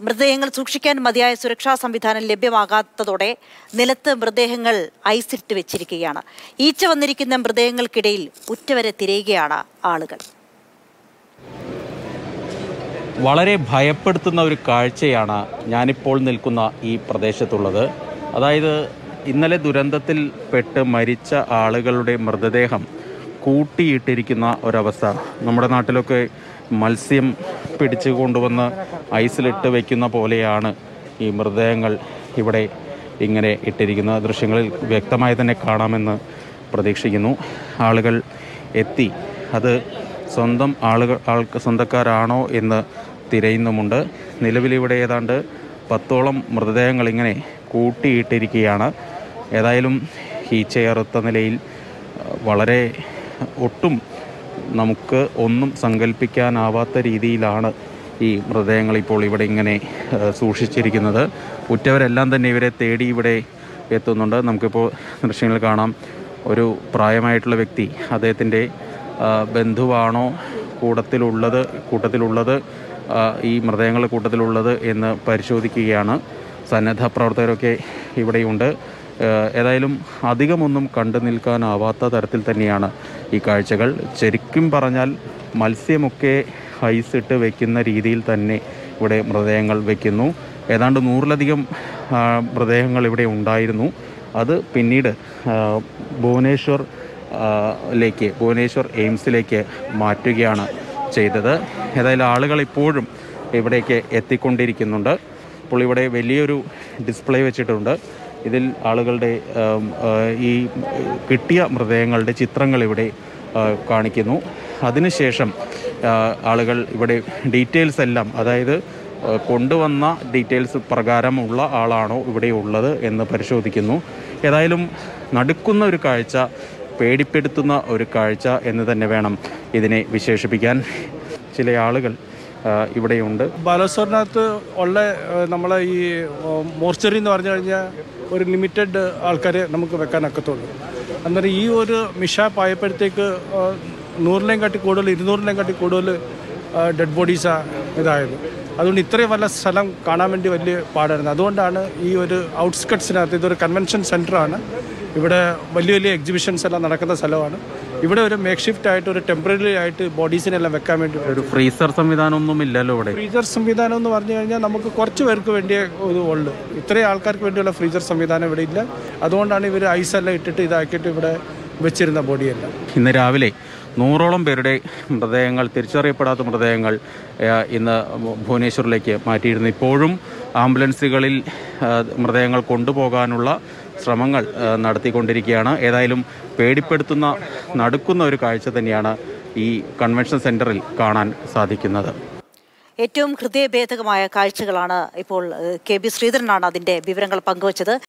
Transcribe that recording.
മൃതദേഹങ്ങൾ സൂക്ഷിക്കാൻ മതിയായ സുരക്ഷാ സംവിധാനം ലഭ്യമാകാത്തതോടെ നിലത്ത് മൃതദേഹങ്ങൾ ഐസിട്ട് വെച്ചിരിക്കുകയാണ്. ഈച്ച വന്നിരിക്കുന്ന മൃതദേഹങ്ങൾക്കിടയിൽ ഉറ്റവരെ തിരയുകയാണ് ആളുകൾ. വളരെ ഭയപ്പെടുത്തുന്ന ഒരു കാഴ്ചയാണ് ഞാനിപ്പോൾ നിൽക്കുന്ന ഈ പ്രദേശത്തുള്ളത്. അതായത് ഇന്നലെ ദുരന്തത്തിൽ പെട്ട് മരിച്ച ആളുകളുടെ മൃതദേഹം കൂട്ടിയിട്ടിരിക്കുന്ന ഒരവസ്ഥ. നമ്മുടെ നാട്ടിലൊക്കെ മത്സ്യം പിടിച്ചു കൊണ്ടുവന്ന് ഐസിലിട്ട് വയ്ക്കുന്ന പോലെയാണ് ഈ മൃതദേഹങ്ങൾ ഇവിടെ ഇങ്ങനെ ഇട്ടിരിക്കുന്ന ദൃശ്യങ്ങളിൽ വ്യക്തമായി തന്നെ കാണാമെന്ന് പ്രതീക്ഷിക്കുന്നു. ആളുകൾ എത്തി. അത് സ്വന്തം ആളുകൾ ആൾക്ക് സ്വന്തക്കാരാണോ എന്ന് തിരയുന്നുമുണ്ട്. നിലവിലിവിടെ ഏതാണ്ട് പത്തോളം മൃതദേഹങ്ങൾ ഇങ്ങനെ കൂട്ടിയിട്ടിരിക്കുകയാണ്. ഏതായാലും ഈ ചേർത്ത നിലയിൽ വളരെ ഒട്ടും നമുക്ക് ഒന്നും സങ്കല്പിക്കാനാവാത്ത രീതിയിലാണ് ഈ മൃതദേഹങ്ങൾ ഇപ്പോൾ ഇവിടെ ഇങ്ങനെ സൂക്ഷിച്ചിരിക്കുന്നത്. ഉറ്റവരെല്ലാം തന്നെ ഇവരെ തേടി ഇവിടെ എത്തുന്നുണ്ട്. നമുക്കിപ്പോൾ ദൃശ്യങ്ങൾ കാണാം. ഒരു പ്രായമായിട്ടുള്ള വ്യക്തി അദ്ദേഹത്തിന്റെ ബന്ധുവാണോ കൂട്ടത്തിലുള്ളത് കൂട്ടത്തിലുള്ളത് ഈ മൃതദേഹങ്ങളുടെ കൂട്ടത്തിലുള്ളത് എന്ന് പരിശോധിക്കുകയാണ്. സന്നദ്ധ പ്രവർത്തകരൊക്കെ ഇവിടെയുണ്ട്. ഏതായാലും അധികമൊന്നും കണ്ടു നിൽക്കാനാവാത്ത തരത്തിൽ തന്നെയാണ് ഈ കാഴ്ചകൾ. ശരിക്കും പറഞ്ഞാൽ മത്സ്യമൊക്കെ ഐസിട്ട് വയ്ക്കുന്ന രീതിയിൽ തന്നെ ഇവിടെ മൃതദേഹങ്ങൾ വയ്ക്കുന്നു ഏതാണ്ട് നൂറിലധികം മൃതദേഹങ്ങൾ ഇവിടെ ഉണ്ടായിരുന്നു. അത് പിന്നീട് ഭുവനേശ്വർ ലേക്ക് ഭുവനേശ്വർ എയിംസിലേക്ക് മാറ്റുകയാണ് ചെയ്തത്. ഏതായാലും ആളുകൾ ഇപ്പോഴും ഇവിടേക്ക് എത്തിക്കൊണ്ടിരിക്കുന്നുണ്ട്. ഇപ്പോൾ ഇവിടെ വലിയൊരു ഡിസ്പ്ലേ വെച്ചിട്ടുണ്ട്. ഇതിൽ ആളുകളുടെ ഈ കിട്ടിയ മൃതദേഹങ്ങളുടെ ചിത്രങ്ങൾ ഇവിടെ കാണിക്കുന്നു. അതിനുശേഷം ആളുകൾ ഇവിടെ ഡീറ്റെയിൽസ് എല്ലാം അതായത് കൊണ്ടുവന്ന ഡീറ്റെയിൽസ് പ്രകാരമുള്ള ആളാണോ ഇവിടെ ഉള്ളത് എന്ന് പരിശോധിക്കുന്നു. ഏതായാലും നടുക്കുന്ന ഒരു കാഴ്ച പേടിപ്പെടുത്തുന്ന ഒരു കാഴ്ച എന്ന് തന്നെ വേണം ഇതിനെ വിശേഷിപ്പിക്കാൻ. ചില ആളുകൾ ഇവിടെയുണ്ട്. ബാലസ്വറിനകത്ത് ഉള്ള നമ്മളെ ഈ മോർച്ചറി എന്ന് പറഞ്ഞു കഴിഞ്ഞാൽ ഒരു ലിമിറ്റഡ് ആൾക്കാരെ നമുക്ക് വെക്കാനൊക്കത്തുള്ളൂ അന്നേരം ഈ ഒരു മിഷാപ്പ് ആയപ്പോഴത്തേക്ക് നൂറിനെയും കാട്ടി കൂടുതൽ ഇരുന്നൂറിലേം കാട്ടി കൂടുതൽ ഡെഡ് ബോഡീസാണ് ഇതായത്. അതുകൊണ്ട് ഇത്രയും വല്ല സ്ഥലം കാണാൻ വേണ്ടി വലിയ പാടായിരുന്നു. അതുകൊണ്ടാണ് ഈ ഒരു ഔട്ട്സ്കട്ട്സിനകത്ത് ഇതൊരു കൺവെൻഷൻ സെന്ററാണ് ഇവിടെ വലിയ വലിയ എക്സിബിഷൻസ് എല്ലാം നടക്കുന്ന സ്ഥലമാണ്. ഇവിടെ ഒരു മേക്ക് ഷിഫ്റ്റ് ആയിട്ട് ഒരു ടെമ്പററി ആയിട്ട് ബോഡീസിനെല്ലാം വെക്കാൻ വേണ്ടി ഒരു ഫ്രീസർ സംവിധാനമൊന്നും ഇല്ലല്ലോ ഇവിടെ. ഫ്രീസർ സംവിധാനം എന്ന് പറഞ്ഞു കഴിഞ്ഞാൽ നമുക്ക് കുറച്ച് പേർക്ക് വേണ്ടിയേ ഇത് ഉള്ളു. ഇത്രയും ആൾക്കാർക്ക് വേണ്ടിയുള്ള ഫ്രീസർ സംവിധാനം ഇവിടെ ഇല്ല. അതുകൊണ്ടാണ് ഇവർ എല്ലാം ഇട്ടിട്ട് ഇതാക്കിയിട്ട് ഇവിടെ വെച്ചിരുന്ന ബോഡിയെല്ലാം ഇന്ന് രാവിലെ നൂറോളം പേരുടെ മൃതദേഹങ്ങൾ തിരിച്ചറിയപ്പെടാത്ത മൃതദേഹങ്ങൾ ഇന്ന് ഭുവനേശ്വറിലേക്ക് മാറ്റിയിരുന്നു. ഇപ്പോഴും ആംബുലൻസുകളിൽ മൃതദേഹങ്ങൾ കൊണ്ടുപോകാനുള്ള ശ്രമങ്ങൾ നടത്തിക്കൊണ്ടിരിക്കുകയാണ്. ഏതായാലും പേടിപ്പെടുത്തുന്ന നടക്കുന്ന ഒരു കാഴ്ച തന്നെയാണ് ഈ കൺവെൻഷൻ സെന്ററിൽ കാണാൻ സാധിക്കുന്നത്. ഏറ്റവും ഹൃദയഭേദകമായ കാഴ്ചകളാണ് ഇപ്പോൾ കെ. ബി. ശ്രീധരനാണ് അതിന്റെ വിവരങ്ങൾ പങ്കുവച്ചത്.